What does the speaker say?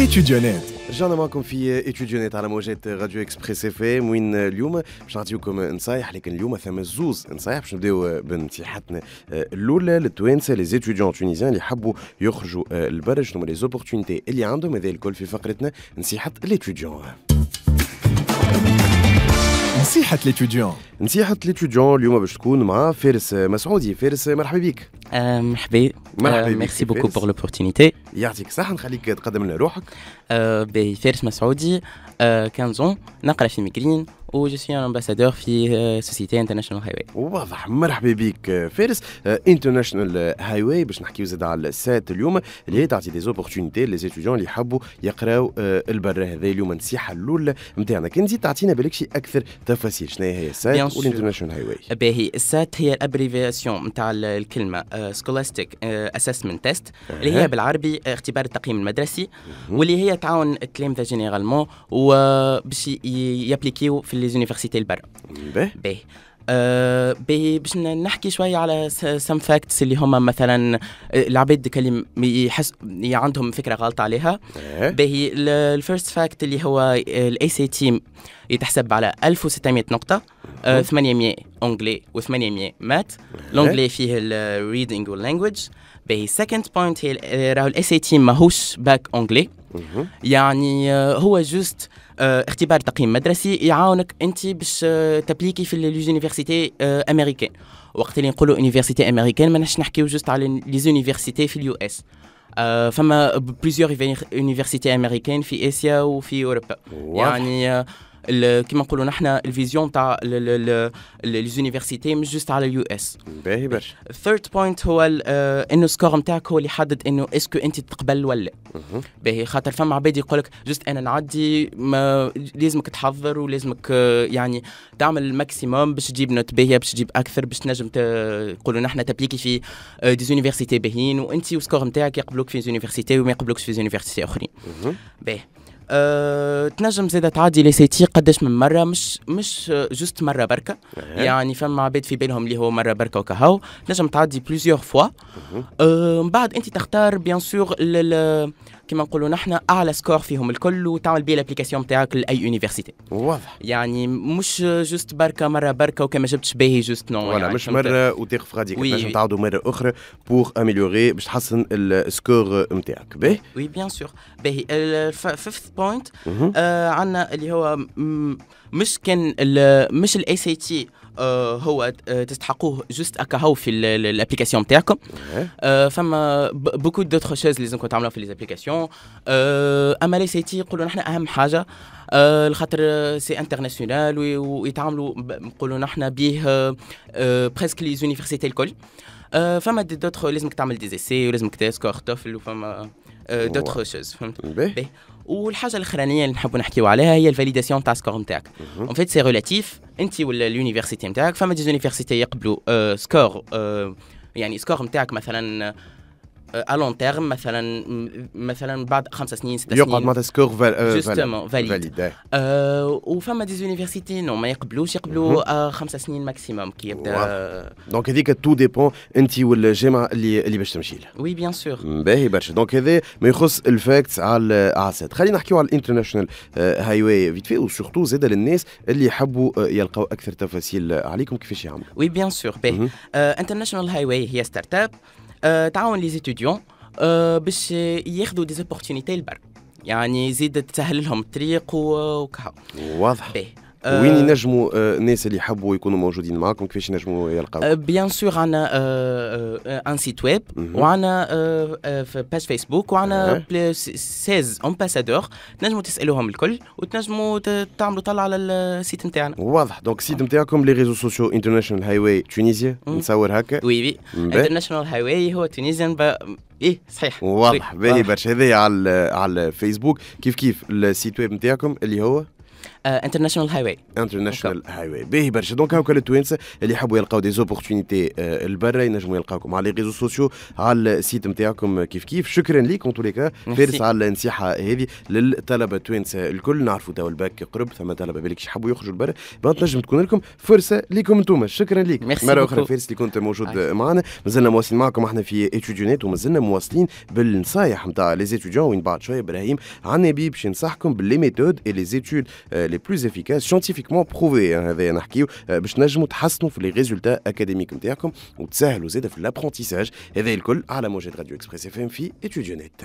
اتيديونات رجعنا معكم في اتيديونات على موجات راديو Express FM وين اليوم باش نعطيكم نصايح لكن اليوم ثم زوز نصايح باش نبداو بنصيحتنا الاولى للتوانسه les étudiants tunisiens اللي يحبوا يخرجوا البر شنو les opportunités اللي عندهم هذا الكل في فقرتنا نصيحه l'étudiant نصيحة l'étudiant نصيحة l'étudiant اليوم باش تكون مع فارس مسعودي. فارس مرحبا بك. Euh, مرحبا. مرحبا بك merci beaucoup. pour l'opportunité يعطيك الصحة. نخليك تقدم لنا روحك. باهي فارس مسعودي. آه، 15 ans. نقرأ في ميغرين و je suis ambassadeur في société International Highway واضح. مرحبا بك فارس. International Highway باش نحكيو زاد على ال SAT اليوم اللي هي تعطي des opportunités les étudiants اللي يحبوا يقراو آه، البر هذا اليوم. النصيحه الاولى نتاعنا كان تزيد تعطينا بالك شي أكثر تفاصيل. شنو هي ال SAT. وال International Highway باهي. ال SAT هي ال abréviation نتاع الكلمة Scholastic Assessment Test اللي هي بالعربي آه، اختبار التقييم المدرسي واللي هي تعاون التلامذه généralement وباش يappliquيو في les universités البر. باهي. آه باش نحكي شوية على some facts اللي هما مثلا آه، العباد اللي م- يحس عندهم فكرة غلط عليها. آه. باهي ال first fact اللي هو ال SAT يتحسب على 1600 نقطة آه 800 anglais و800 maths. l'anglais فيه ال reading وال language باهي second point هي ال- راهو ال SAT ماهوش bac anglais. يعني آه، هو juste آه، اختبار تقييم مدرسي يعاونك أنت باش آه، تappliquي في les universités américaines. وقت اللي نقولوا université américaine ما نحش نحكيو juste على les universités في ال US. آه، فما plusieurs universités américaines في اسيا وفي اوروبا. يعني آه، كيما نقولوا نحن ال vision تاع les universités مش juste على ال US. باهي برشا. ال third point هو آه، إنه ال score نتاعك هو اللي يحدد إنه est-ce que أنت تقبل ولا. باهي خاطر فما عباد يقولك juste أنا نعدي ما لازمك تحضر ولازمك آه، يعني تعمل ال maximum باش تجيب note باهية باش تجيب أكثر باش تنجم يقولوا نحن تappliquي في آه، des universités باهيين. وأنت وال score نتاعك يقبلوك في universités وما يقبلوكش في universités أخرين. باهي. أه، تنجم زاده تعدي l'SAT قداش من مرة مش مش juste مرة بركة. يعني فما عباد في بالهم اللي هو مرة بركة وكهو. تنجم تعدي plusieurs fois أه، من بعد انت تختار bien sûr كيما نقولوا نحن أعلى score فيهم الكل وتعمل بيه ال application تاعك لأي université واضح. يعني مش juste بركة مرة بركة وكما جبتش باهي juste non ولا يعني مش؟ مرة وتاخذ oui، تنجم oui. تعاودوا مرة أخرى pour améliorer باش تحسن ال score نتاعك باهي oui bien sûr باهي ال fifth point مهم. آه عندنا اللي هو مش كان مش ال SAT هو آه، تستحقوه juste اكا هو في ال application تاعكم آه. فما beaucoup d'autres choses لازمكم تعملوها في les applications أما l'SAT يقولوا نحن أهم حاجة الخاطر c'est international وي- ويتعاملوا نقولوا نحن بيه presque les universités الكل فما des d'autres لازمك تعمل des essais ولازمك تscore TOEFL وفما d'autres choses فهمت؟ والحاجة الأخرانية اللي نحبوا نحكيو عليها هي ال validation تاع score نتاعك en fait c'est relatif انت ولا ال université نتاعك فما des universités يقبلوا آه score آه يعني score نتاعك مثلا à long terme مثلا مثلا بعد خمسة سنين ست يقعد سنين. معناتها score justement valide وفما des universités non ما يقبلوش يقبلوا آه خمسة سنين maximum كي يبدا. donc هذيك tout dépend انت والجامعة اللي اللي باش تمشي لها. oui bien sûr باهي برشا. donc هذا ما يخص ال facts على ال SAT خلينا نحكيو على ال International Highway vite fait وsurtout زاد للناس اللي يحبوا آه، يلقاو أكثر تفاصيل عليكم كيفاش يعملوا. oui bien sûr باهي. International Highway هي startup تعاون les étudiants آه، باش ياخذوا des opportunités البر يعني يزيد تسهل لهم الطريق و- وكهو. واضح. باهي. وين ينجموا آه، الناس اللي يحبوا يكونوا موجودين معاكم كيفاش ينجموا يلقاو bien sûr عندنا un site web. وعندنا في page Facebook وعندنا أها. بل- 16 ambassadeurs تنجموا تسألوهم الكل وتنجموا تعملوا طلع على ال site نتاعنا. واضح. donc ال site نتاعكم les réseaux sociaux International Highway Tunisia مم. نتصور هكا؟ oui oui. International Highway هو Tunisien. إيه صحيح. واضح. باهي. برشا. هذايا على على الفيسبوك كيف كيف؟ ال site web نتاعكم اللي هو؟ International Highway International Highway باهي برشا. donc هاكا التوانسه اللي يحبوا يلقاو des opportunités البرا ينجموا يلقاوكم على les réseaux sociaux على ال site نتاعكم كيف كيف. شكرا ليك اون توليكا فارس على النصيحه هذه للطلبة التوانسه الكل. نعرفوا تو الباك قرب ثم طلبة بالك يحبوا يخرجوا لبرا تنجم تكون لكم فرصة ليكم أنتم شكرا ليك. مرة أخرى فارس اللي كنت موجود معنا. مازلنا مواصلين معكم. إحنا في اتيديونات ومازلنا مواصلين بالنصايح نتاع les étudiants وين بعد شوية إبراهيم عن بي باش ينصحكم ب les méthodes et les études les plus efficaces scientifiquement prouvées هذا نحكيو باش نجموا تحسنوا في les résultats académiques نتاعكم وتسهلوا زاده في l'apprentissage هذا الكل على موجة راديو Express FM في اتيديونات